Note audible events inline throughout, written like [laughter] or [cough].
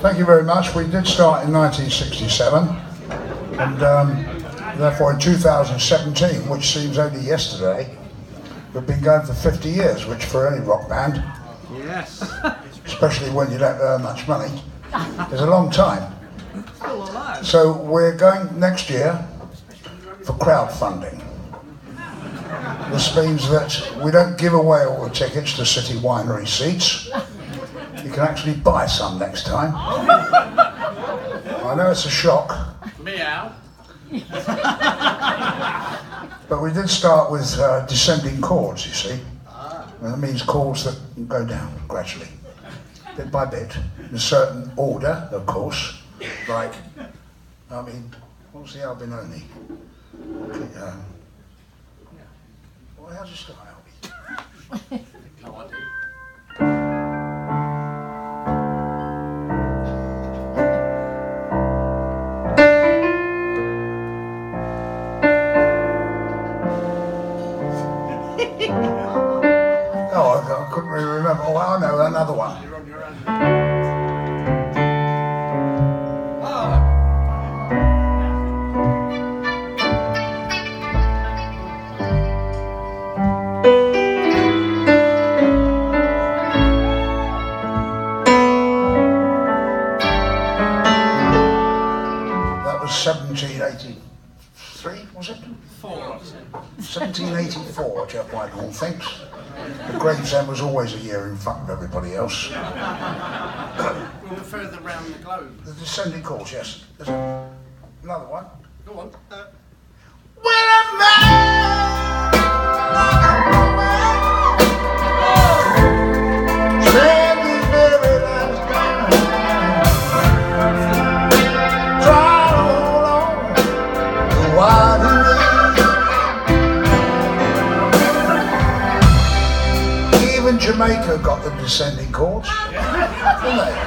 thank you very much. We did start in 1967, and um, therefore in 2017, which seems only yesterday, we've been going for 50 years, which for any rock band, Yes. [laughs] especially when you don't earn much money, is a long time. Still alive. So we're going next year for crowdfunding. This means that we don't give away all the tickets to City Winery seats. You can actually buy some next time. I know it's a shock, Meow. but we did start with uh, descending chords, you see. And that means chords that go down gradually, bit by bit, in a certain order, of course. Like, I mean, what was the Albinoni? Okay, um, well, how's it start, [laughs] I, couldn't really remember. Oh, I know another one. You're on your own. That was 1783, was it? Four, I'd say. 1784, Geoff Whitehorn thinks. The Gravesend was always a year in front of everybody else. We were further round the globe. The descending course, yes. There's another one. Go on. Uh, When a man descending chords, didn't they?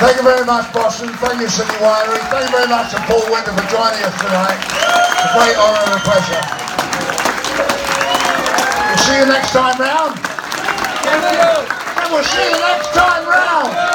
Thank you very much, Boston. Thank you, City Winery. Thank you very much to Paul Winter for joining us tonight. It's a great honour and a pleasure. We'll see you next time round. And we'll see you next time round.